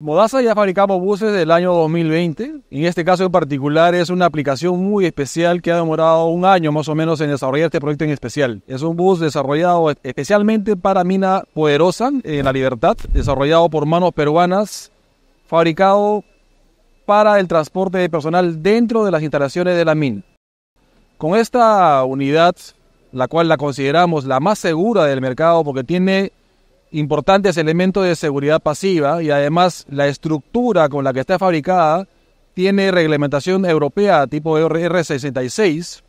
Modasa ya fabricamos buses del año 2020. En este caso en particular es una aplicación muy especial que ha demorado un año más o menos en desarrollar este proyecto en especial. Es un bus desarrollado especialmente para mina poderosa en La Libertad, desarrollado por manos peruanas, fabricado para el transporte de personal dentro de las instalaciones de la mina. Con esta unidad, la cual la consideramos la más segura del mercado porque tiene importantes elementos de seguridad pasiva y además la estructura con la que está fabricada tiene reglamentación europea tipo R66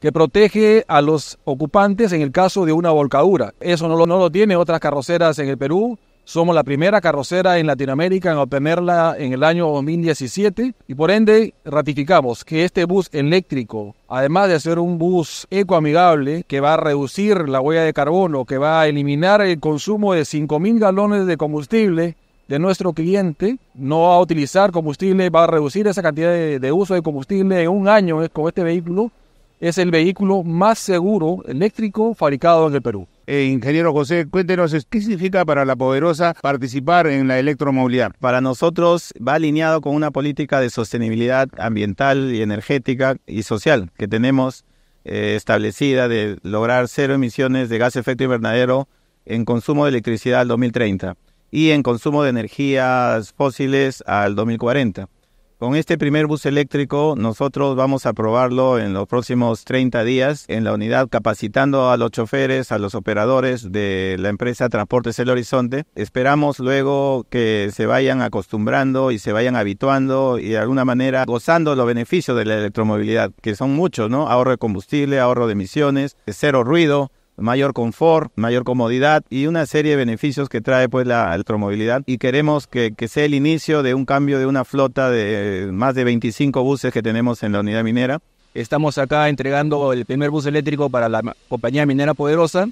que protege a los ocupantes en el caso de una volcadura. Eso no lo, no lo tiene otras carroceras en el Perú somos la primera carrocera en Latinoamérica en obtenerla en el año 2017 y por ende ratificamos que este bus eléctrico, además de ser un bus ecoamigable que va a reducir la huella de carbono, que va a eliminar el consumo de 5.000 galones de combustible de nuestro cliente, no va a utilizar combustible, va a reducir esa cantidad de, de uso de combustible en un año con este vehículo, es el vehículo más seguro eléctrico fabricado en el Perú. Eh, ingeniero José, cuéntenos qué significa para la Poderosa participar en la electromovilidad. Para nosotros va alineado con una política de sostenibilidad ambiental y energética y social que tenemos eh, establecida de lograr cero emisiones de gas efecto invernadero en consumo de electricidad al 2030 y en consumo de energías fósiles al 2040. Con este primer bus eléctrico nosotros vamos a probarlo en los próximos 30 días en la unidad capacitando a los choferes, a los operadores de la empresa Transportes El Horizonte. Esperamos luego que se vayan acostumbrando y se vayan habituando y de alguna manera gozando los beneficios de la electromovilidad, que son muchos, ¿no? Ahorro de combustible, ahorro de emisiones, cero ruido, mayor confort, mayor comodidad y una serie de beneficios que trae pues la electromovilidad y queremos que, sea el inicio de un cambio de una flota de más de 25 buses que tenemos en la unidad minera. Estamos acá entregando el primer bus eléctrico para la compañía minera poderosa,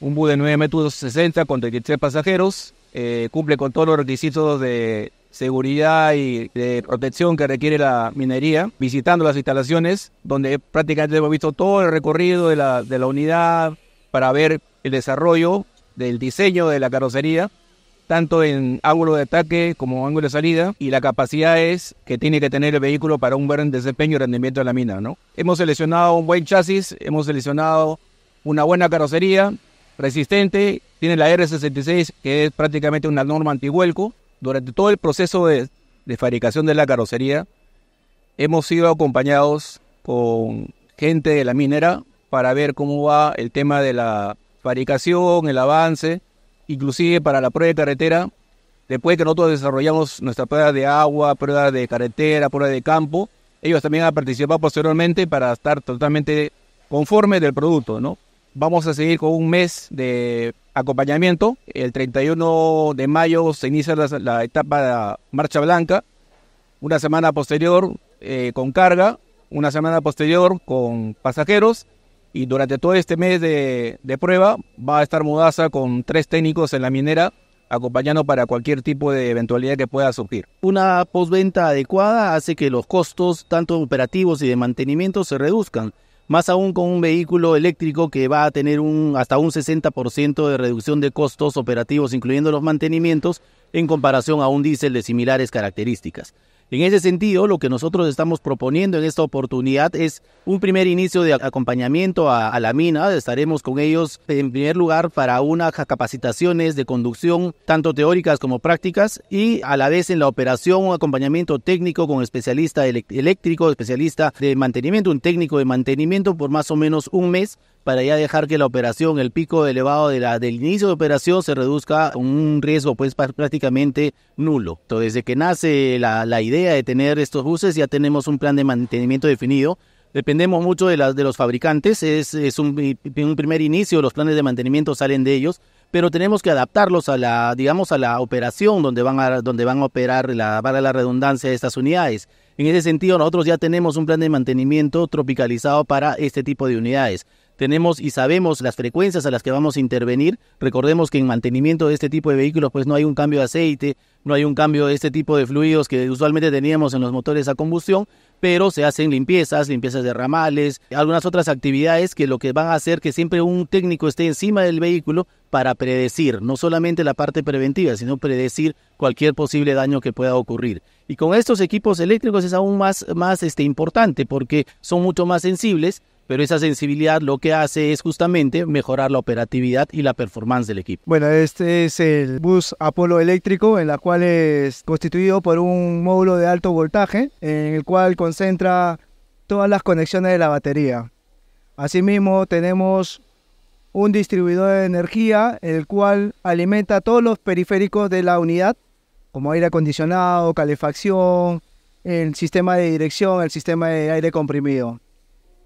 un bus de 9 metros 60 con 33 pasajeros, eh, cumple con todos los requisitos de seguridad y de protección que requiere la minería, visitando las prácticamente hemos visto todo el recorrido de la, de la unidad, para ver el desarrollo del diseño de la carrocería, tanto en ángulo de ataque como ángulo de salida, y la capacidad es que tiene que tener el vehículo para un buen desempeño y rendimiento de la mina. ¿no? Hemos seleccionado un buen chasis, hemos seleccionado una buena carrocería, resistente, tiene la R66, que es prácticamente una norma antihuelco. Durante todo el proceso de, de fabricación de la carrocería, hemos sido acompañados con gente de la minera para ver cómo va el tema de la fabricación, el avance, inclusive para la prueba de carretera. Después que nosotros desarrollamos nuestra prueba de agua, prueba de carretera, prueba de campo, ellos también han participado posteriormente para estar totalmente conformes del producto, ¿no? Vamos a seguir con un mes de acompañamiento. El 31 de mayo se inicia la, etapa de marcha blanca. Una semana posterior eh, con carga, una semana posterior con pasajeros y durante todo este mes de, prueba va a estar Mudaza con tres técnicos en la minera acompañando para cualquier tipo de eventualidad que pueda surgir. Una postventa adecuada hace que los costos, tanto operativos y de mantenimiento, se reduzcan. Más aún con un vehículo eléctrico que va a tener un, hasta un 60% de reducción de costos operativos, incluyendo los mantenimientos, en comparación a un diésel de similares características. En ese sentido, lo que nosotros estamos proponiendo en esta oportunidad es un primer inicio de acompañamiento a, la mina. Estaremos con ellos en primer lugar para unas capacitaciones de conducción, tanto teóricas como prácticas, y a la vez en la operación un acompañamiento técnico con especialista eléctrico, especialista de mantenimiento, un técnico de mantenimiento por más o menos un mes para ya dejar que la operación, el pico elevado de la, del inicio de operación se reduzca a un riesgo pues prácticamente nulo. Entonces, desde que nace la, la idea de tener estos buses ya tenemos un plan de mantenimiento definido. Dependemos mucho de, de los fabricantes, es, un, primer inicio, los planes de mantenimiento salen de ellos, pero tenemos que adaptarlos a la, digamos, a la operación donde van a, a operar la, para la redundancia de estas unidades. En ese sentido, nosotros ya tenemos un plan de mantenimiento tropicalizado para este tipo de unidades. Tenemos y sabemos las frecuencias a las que vamos a intervenir. Recordemos que en mantenimiento de este tipo de vehículos pues no hay un cambio de aceite, no hay un cambio de este tipo de fluidos que usualmente teníamos en los motores a combustión, pero se hacen limpiezas, limpiezas de ramales, algunas otras actividades que lo que van a hacer que siempre un técnico esté encima del vehículo para predecir, no solamente la parte preventiva, sino predecir cualquier posible daño que pueda ocurrir. Y con estos equipos eléctricos es aún más, más este, importante porque son mucho más sensibles pero esa sensibilidad lo que hace es justamente mejorar la operatividad y la performance del equipo. Bueno, este es el bus Apolo eléctrico, en la cual es constituido por un módulo de alto voltaje, en el cual concentra todas las conexiones de la batería. Asimismo, tenemos un distribuidor de energía, el cual alimenta todos los periféricos de la unidad, como aire acondicionado, calefacción, el sistema de dirección, el sistema de aire comprimido.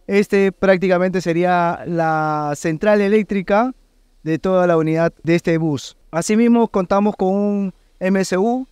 Este prácticamente sería la central eléctrica de toda la unidad de este bus. Asimismo, contamos con un MSU,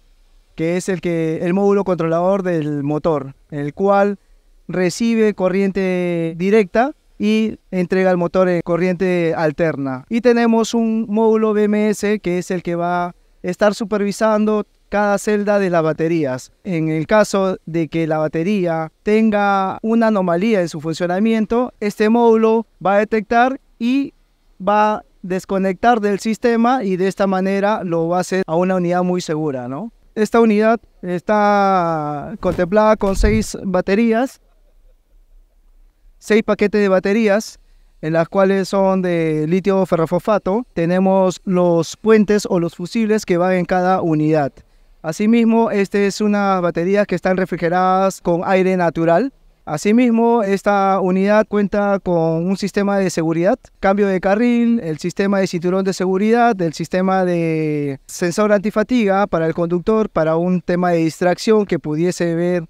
que es el, que, el módulo controlador del motor, el cual recibe corriente directa y entrega al motor en corriente alterna. Y tenemos un módulo BMS que es el que va a estar supervisando cada celda de las baterías. En el caso de que la batería tenga una anomalía en su funcionamiento, este módulo va a detectar y va a desconectar del sistema y de esta manera lo va a hacer a una unidad muy segura, ¿no? Esta unidad está contemplada con seis baterías, seis paquetes de baterías en las cuales son de litio ferrofosfato. Tenemos los puentes o los fusibles que van en cada unidad. Asimismo, esta es una batería que están refrigeradas con aire natural. Asimismo, esta unidad cuenta con un sistema de seguridad, cambio de carril, el sistema de cinturón de seguridad, el sistema de sensor antifatiga para el conductor, para un tema de distracción que pudiese ver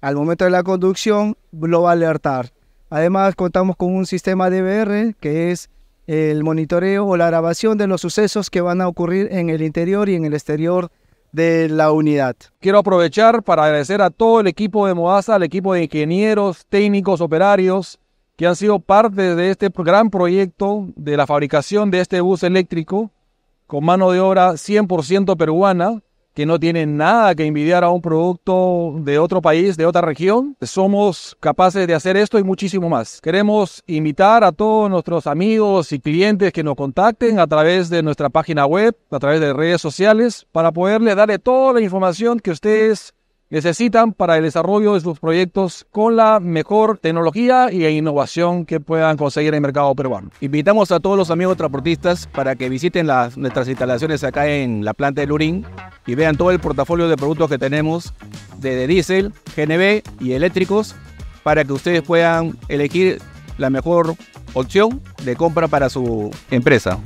al momento de la conducción, lo alertar. Además, contamos con un sistema DVR que es el monitoreo o la grabación de los sucesos que van a ocurrir en el interior y en el exterior de la unidad. Quiero aprovechar para agradecer a todo el equipo de Moasa, al equipo de ingenieros, técnicos, operarios, que han sido parte de este gran proyecto de la fabricación de este bus eléctrico con mano de obra 100% peruana que no tiene nada que envidiar a un producto de otro país, de otra región. Somos capaces de hacer esto y muchísimo más. Queremos invitar a todos nuestros amigos y clientes que nos contacten a través de nuestra página web, a través de redes sociales, para poderles darle toda la información que ustedes necesitan para el desarrollo de sus proyectos con la mejor tecnología e innovación que puedan conseguir en el mercado peruano. Invitamos a todos los amigos transportistas para que visiten nuestras instalaciones acá en la planta de Lurín y vean todo el portafolio de productos que tenemos de, diésel, GNB y eléctricos para que ustedes puedan elegir la mejor opción de compra para su empresa.